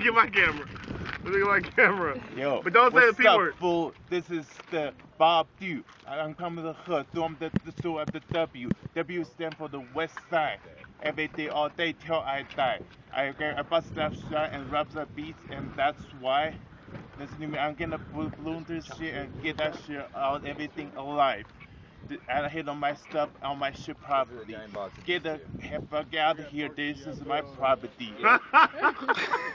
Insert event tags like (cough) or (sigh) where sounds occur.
look at my camera. Look at my camera. Yo, But don't say what's the P up, word. fool? This is the Bob Dew. I'm coming to her. So I'm the, the so of the W. W stand for the West Side. Every day, all day till I die. I get a bust that shot and rap the beats, and that's why. Listen to me. I'm gonna bl- bloom this shit and get that shit out, everything alive. I hit on my stuff, on my shit property. Get the fuck out of here. This is my property. (laughs)